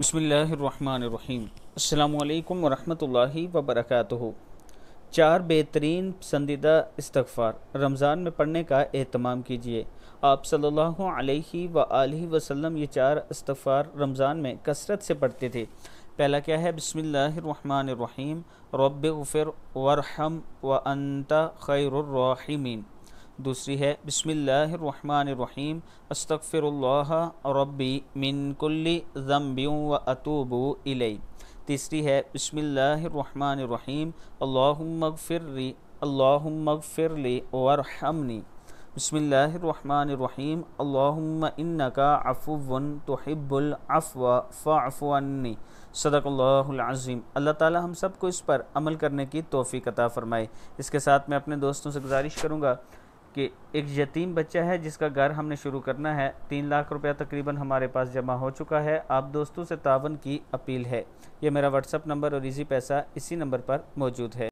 بسم اللہ الرحمن الرحیم۔ السلام علیکم ورحمۃ اللہ وبرکاتہ۔ چار بہترین پسندیدہ استغفار۔ رمضان میں پڑھنے کا اہتمام کیجیے آپ صلی اللہ علیہ وآلہ وسلم یہ چار استغفار رمضان میں کثرت سے پڑھتے تھے۔ پہلا کیا ہے؟ بسم اللہ الرحمن الرحیم۔ رب غفر ورحم وانت خیر الراحمین۔ دوسری ہے، بسم اللہ الرحمن الرحیم استغفر اللہ ربی من کل ذنب و اطوب الی تیسری ہے، بسم اللہ الرحمن الرحیم، اللہم اغفر لی، اللہم اغفر لی ورحمنی۔ بسم اللہ الرحمن الرحیم، اللہم انکا عفو تحب العفو فاعفو عنی۔ صدق اللہ العظیم۔ اللہ تعالی ہم سب کو اس پر عمل کرنے کی توفیق عطا فرمائے۔ اس کے ساتھ میں اپنے دوستوں سے گزارش کروں گا کہ ایک یتیم بچہ ہے جس کا گھر ہم نے شروع کرنا ہے، تین لاکھ روپیہ تقریباً ہمارے پاس جمع ہو چکا ہے۔ آپ دوستوں سے تعاون کی اپیل ہے۔ یہ میرا واٹس اپ نمبر اور ایزی پیسہ اسی نمبر پر موجود ہے۔